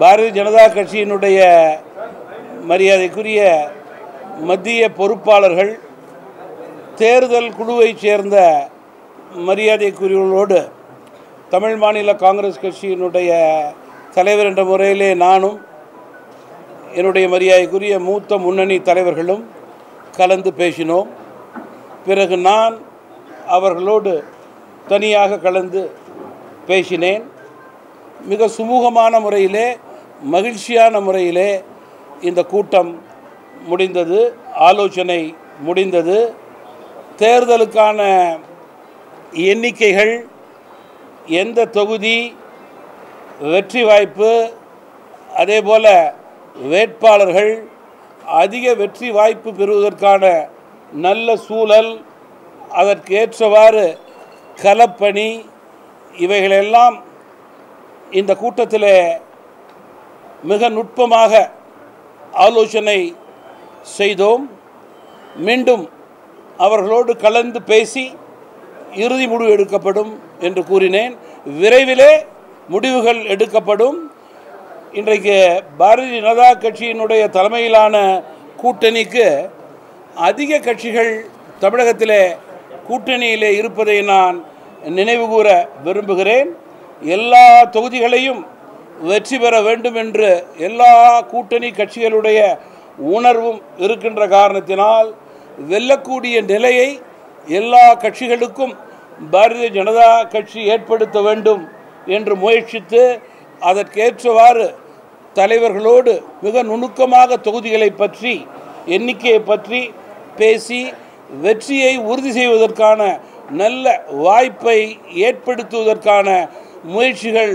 பாரதிய ஜனதா கட்சியினுடைய மரியாதைக்குரிய மத்திய பொறுப்பாளர்கள் தேர்தல் குழுவைச் சேர்ந்த மரியாதைக்குரியவர்களோடு தமிழ் மாநில காங்கிரஸ் கட்சியினுடைய தலைவர் என்ற முறையிலே நானும் என்னுடைய மரியாதைக்குரிய மூத்த முன்னணி தலைவர்களும் கலந்து பேசினோம். பிறகு நான் அவர்களோடு தனியாக கலந்து பேசினேன். மிக சுமூகமான முறையிலே மகிழ்ச்சியான முறையிலே இந்த கூட்டம் முடிந்தது ஆலோசனை முடிந்தது. தேர்தலுக்கான எண்ணிக்கைகள் எந்த தொகுதி வெற்றி வாய்ப்பு அதே போல் வேட்பாளர்கள் அதிக வெற்றி வாய்ப்பு பெறுவதற்கான நல்ல சூழல் அதற்கு ஏற்றவாறு களப்பணி இவைகளெல்லாம் இந்த கூட்டத்தில் மிக நுட்பமாக ஆலோசனை செய்தோம். மீண்டும் அவர்களோடு கலந்து பேசி இறுதி முடிவு எடுக்கப்படும் என்று கூறினேன். விரைவிலே முடிவுகள் எடுக்கப்படும். இன்றைக்கு பாரதிய ஜனதா கட்சியினுடைய தலைமையிலான கூட்டணிக்கு அதிக கட்சிகள் தமிழகத்திலே கூட்டணியிலே இருப்பதை நான் நினைவுகூர விரும்புகிறேன். எல்லா தொகுதிகளையும் வெற்றி பெற வேண்டும் என்று எல்லா கூட்டணி கட்சிகளுடைய உணர்வும் இருக்கின்ற காரணத்தினால் வெல்லக்கூடிய நிலையை எல்லா கட்சிகளுக்கும் பாரதிய ஜனதா கட்சி ஏற்படுத்த வேண்டும் என்று முயற்சித்து அதற்கேற்றவாறு தலைவர்களோடு மிக நுணுக்கமாக தொகுதிகளை பற்றி எண்ணிக்கையை பற்றி பேசி வெற்றியை உறுதி செய்வதற்கான நல்ல வாய்ப்பை ஏற்படுத்துவதற்கான முயற்சிகள்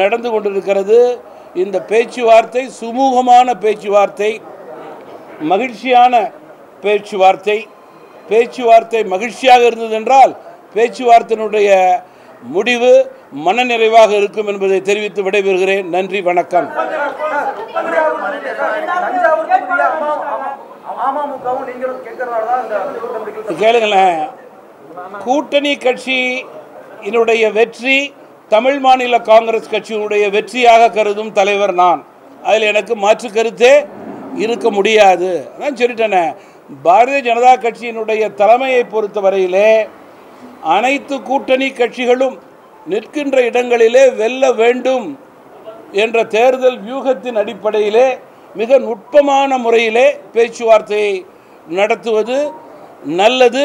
நடந்து கொண்டிருக்கிறது. இந்த பேச்சுவார்த்தை சுமூகமான பேச்சுவார்த்தை மகிழ்ச்சியான பேச்சுவார்த்தை. பேச்சுவார்த்தை மகிழ்ச்சியாக இருந்தது என்றால் பேச்சுவார்த்தையினுடைய முடிவு மனநிறைவாக இருக்கும் என்பதை தெரிவித்து விடைபெறுகிறேன். நன்றி வணக்கம். கேளுங்களேன். கூட்டணி கட்சியினுடைய வெற்றி தமிழ் மாநில காங்கிரஸ் கட்சியினுடைய வெற்றியாக கருதும் தலைவர் நான். அதில் எனக்கு மாற்று கருத்தே இருக்க முடியாது. நான் சொல்லிட்டேனே பாரதிய ஜனதா கட்சியினுடைய தலைமையை பொறுத்தவரையிலே அனைத்து கூட்டணி கட்சிகளும் நிற்கின்ற இடங்களிலே வெல்ல வேண்டும் என்ற தேர்தல் வியூகத்தின் அடிப்படையிலே மிக நுட்பமான முறையிலே பேச்சுவார்த்தையை நடத்துவது நல்லது.